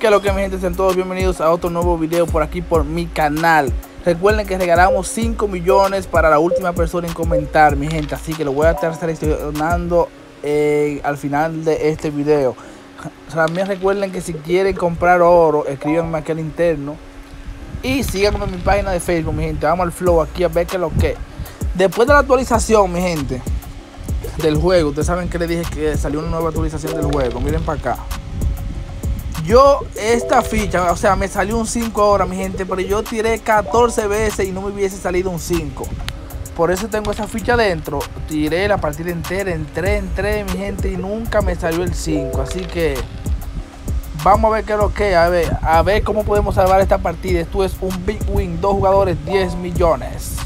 Que lo que mi gente, sean todos bienvenidos a otro nuevo video por aquí por mi canal. Recuerden que regalamos 5 millones para la última persona en comentar, mi gente. Así que lo voy a estar seleccionando eh, al final de este video. También recuerden que si quieren comprar oro, escríbanme aquí al interno. Y síganme en mi página de Facebook, mi gente. Vamos al flow aquí a ver qué es lo que. Después de la actualización, mi gente, del juego. Ustedes saben que les dije que salió una nueva actualización del juego. Miren para acá. Yo, esta ficha, o sea, me salió un 5 ahora, mi gente, pero yo tiré 14 veces y no me hubiese salido un 5. Por eso tengo esa ficha dentro. Tiré la partida entera, entré, entré, mi gente, y nunca me salió el 5. Así que vamos a ver qué es lo que, a ver, a ver cómo podemos salvar esta partida. Esto es un Big Win, dos jugadores, 10 millones.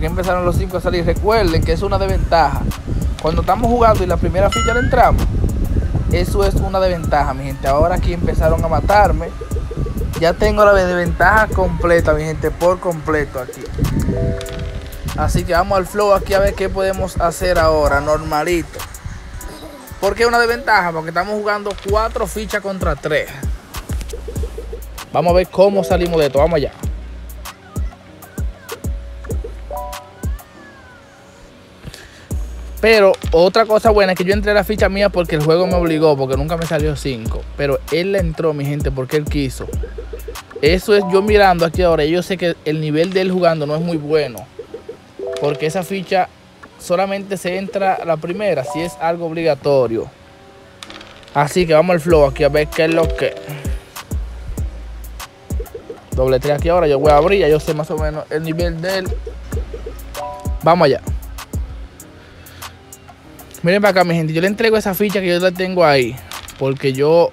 Aquí empezaron los 5 a salir. Recuerden que es una desventaja. Cuando estamos jugando y la primera ficha le entramos, eso es una desventaja, mi gente. Ahora aquí empezaron a matarme. Ya tengo la desventaja completa, mi gente, por completo aquí. Así que vamos al flow aquí a ver qué podemos hacer ahora, normalito. ¿Por qué una desventaja? Porque estamos jugando 4 fichas contra 3. Vamos a ver cómo salimos de esto. Vamos allá. Pero otra cosa buena es que yo entré a la ficha mía porque el juego me obligó, porque nunca me salió 5. Pero él le entró, mi gente, porque él quiso. Eso es yo mirando aquí ahora. Yo sé que el nivel de él jugando no es muy bueno. Porque esa ficha solamente se entra la primera si es algo obligatorio. Así que vamos al flow aquí a ver qué es lo que. Doble 3 aquí ahora. Yo voy a abrir, ya yo sé más o menos el nivel de él. Vamos allá. Miren para acá, mi gente. Yo le entrego esa ficha que yo la tengo ahí. Porque yo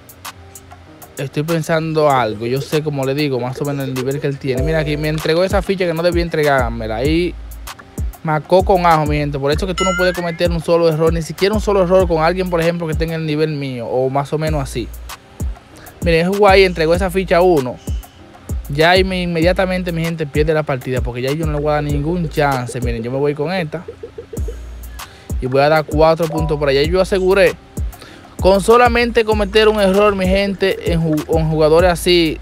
estoy pensando algo. Yo sé, como le digo, más o menos el nivel que él tiene. Mira aquí, me entregó esa ficha que no debía entregármela. Ahí marcó con ajo, mi gente. Por eso que tú no puedes cometer un solo error. Ni siquiera un solo error con alguien, por ejemplo, que tenga el nivel mío. O más o menos así. Miren, jugó ahí, entregó esa ficha a uno. Ya ahí me, inmediatamente mi gente pierde la partida. Porque ya yo no le voy a dar ningún chance. Miren, yo me voy con esta y voy a dar cuatro puntos por allá. Yo aseguré con solamente cometer un error, mi gente, en, jugadores así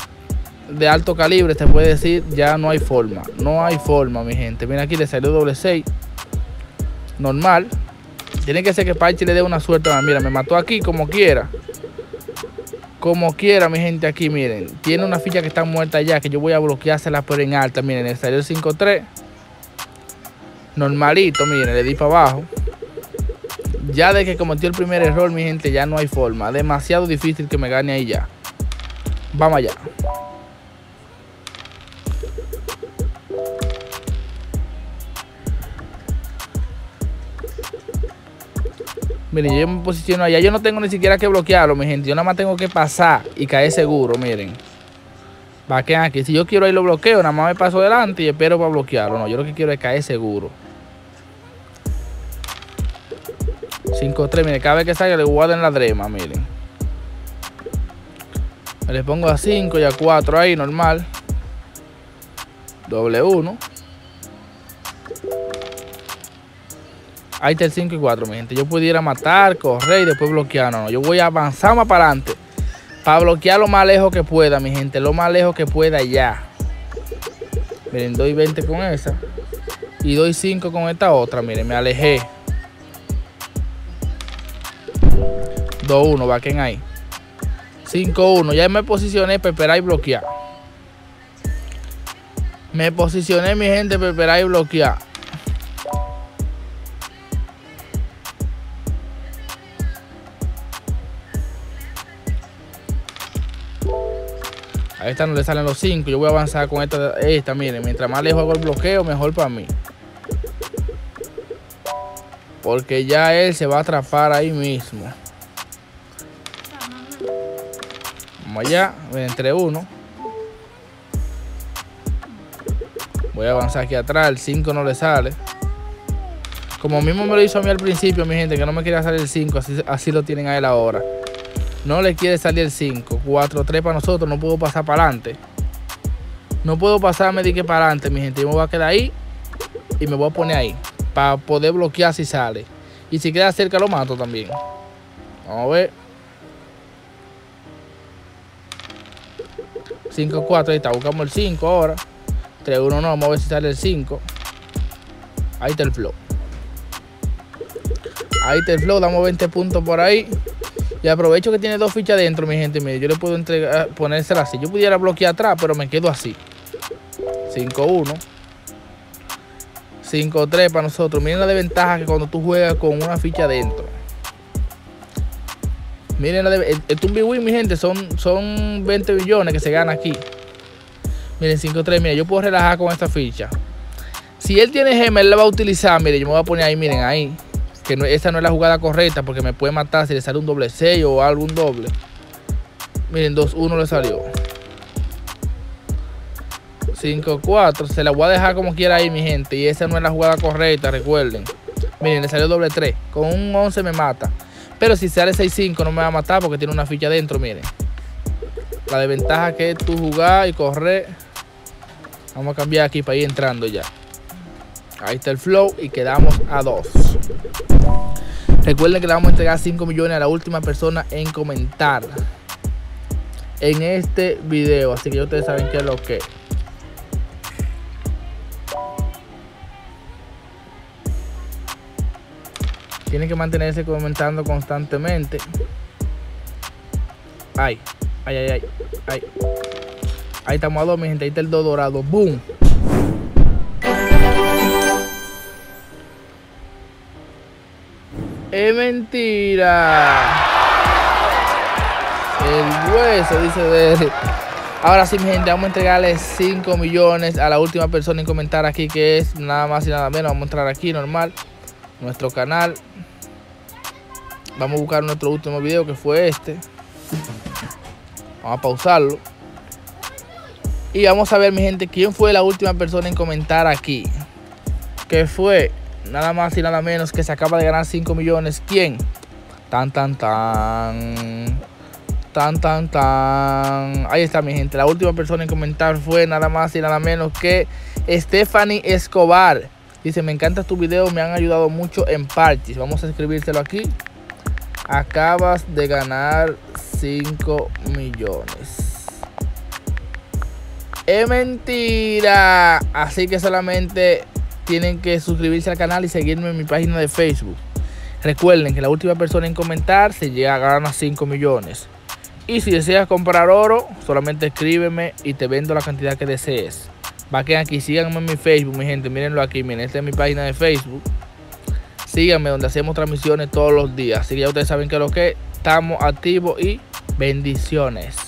de alto calibre, te puede decir, ya no hay forma. No hay forma, mi gente. Mira aquí le salió doble 6. Normal. Tiene que ser que Pachi le dé una suerte. Mira, me mató aquí como quiera. Como quiera, mi gente, aquí, miren. Tiene una ficha que está muerta ya, que yo voy a bloqueársela por en alta. Miren, le salió el 5-3. Normalito, miren, le di para abajo. Ya de que cometió el primer error, mi gente, ya no hay forma. Demasiado difícil que me gane ahí ya. Vamos allá. Miren, yo me posiciono allá. Yo no tengo ni siquiera que bloquearlo, mi gente. Yo nada más tengo que pasar y caer seguro, miren. Va a quedar aquí. Si yo quiero ahí lo bloqueo, nada más me paso delante y espero para bloquearlo. No, yo lo que quiero es caer seguro. 5-3, miren, cada vez que salga le guarden la drema, miren. Le pongo a 5 y a 4 ahí, normal. Doble 1. Ahí está el 5 y 4, mi gente. Yo pudiera matar, correr y después bloquear. No, no, yo voy a avanzar más para adelante. Para bloquear lo más lejos que pueda, mi gente. Lo más lejos que pueda ya. Miren, doy 20 con esa. Y doy 5 con esta otra. Miren, me alejé. 2-1, Baquen ahí. 5-1. Ya me posicioné para esperar y bloquear. Me posicioné, mi gente, para esperar y bloquear. A esta no le salen los 5. Yo voy a avanzar con esta. Esta, miren. Mientras más lejos hago el bloqueo, mejor para mí. Porque ya él se va a atrapar ahí mismo. Allá, entre uno. Voy a avanzar aquí atrás, el 5 no le sale. Como mismo me lo hizo a mí al principio, mi gente, que no me quería salir el 5, así, así lo tienen a él ahora. No le quiere salir el 5. 4, 3 para nosotros. No puedo pasar para adelante. No puedo pasarme de que para adelante, mi gente. Yo me voy a quedar ahí y me voy a poner ahí. Para poder bloquear si sale. Y si queda cerca lo mato también. Vamos a ver. 5, 4, ahí está. Buscamos el 5 ahora. 3, 1, no. Vamos a ver si sale el 5. Ahí está el flow. Ahí está el flow. Damos 20 puntos por ahí. Y aprovecho que tiene dos fichas dentro, mi gente. Mire, yo le puedo entregar, ponérsela así. Yo pudiera bloquear atrás, pero me quedo así. 5-1. 5-3 para nosotros. Miren la desventaja que cuando tú juegas con una ficha dentro. Miren la de, el, el Win, mi gente, son, son 20 billones que se gana aquí. Miren, 5-3. Miren, yo puedo relajar con esta ficha. Si él tiene gema, él la va a utilizar. Miren, yo me voy a poner ahí, miren, ahí. Que no, no es la jugada correcta porque me puede matar si le sale un doble 6 o algún doble. Miren, 2-1 le salió. 5-4. Se la voy a dejar como quiera ahí, mi gente. Y esa no es la jugada correcta, recuerden. Miren, le salió doble 3. Con un 11 me mata. Pero si sale 6-5 no me va a matar porque tiene una ficha dentro, miren. La desventaja que es tú jugar y correr. Vamos a cambiar aquí para ir entrando ya. Ahí está el flow y quedamos a 2. Recuerden que le vamos a entregar 5 millones a la última persona en comentar en este video. Así que ustedes saben qué es lo que Tienen que mantenerse comentando constantemente. Ay, ay, ay, ay, ay. Ahí estamos a dos, mi gente. Ahí está el 2 dorado. ¡Boom! Es mentira. El hueso, dice Derek. Ahora sí, mi gente, vamos a entregarle 5 millones a la última persona en comentar aquí, que es nada más y nada menos. Vamos a entrar aquí, normal nuestro canal. Vamos a buscar nuestro último video que fue este. Vamos a pausarlo. Y vamos a ver, mi gente, quién fue la última persona en comentar aquí. Que fue nada más y nada menos que se acaba de ganar 5 millones. ¿Quién? Tan, tan, tan. Tan, tan, tan. Ahí está, mi gente. La última persona en comentar fue nada más y nada menos que Stephanie Escobar. Dice, me encanta tu video, me han ayudado mucho en parties. Vamos a escribírselo aquí. Acabas de ganar 5 millones. Es mentira. Así que solamente tienen que suscribirse al canal y seguirme en mi página de Facebook. Recuerden que la última persona en comentar se llega a ganar 5 millones. Y si deseas comprar oro, solamente escríbeme y te vendo la cantidad que desees. Vayan aquí, síganme en mi Facebook, mi gente. Mírenlo aquí, miren, esta es mi página de Facebook. Síganme donde hacemos transmisiones todos los días. Así que ya ustedes saben que lo que estamos activos y bendiciones.